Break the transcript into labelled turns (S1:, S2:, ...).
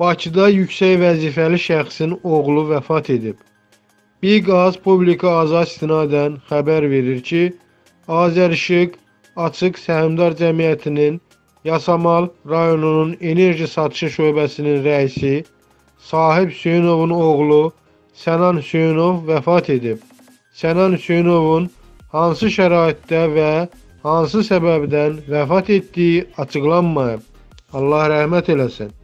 S1: Bakıda yüksək vəzifəli şəxsin oğlu vəfat edib. Biqaz Publika Aza istinadən xəbər verir ki, Azərişıq Açıq Səhmdar Cəmiyyətinin Yasamal rayonunun enerji satışı şöbəsinin rəisi Sahib Hüseynovun oğlu Sənan Hüseynov vəfat edib. Sənan Hüseynovun hansı şəraitdə və hansı səbəbdən vəfat etdiyi açıqlanmayıb. Allah rəhmət eləsin.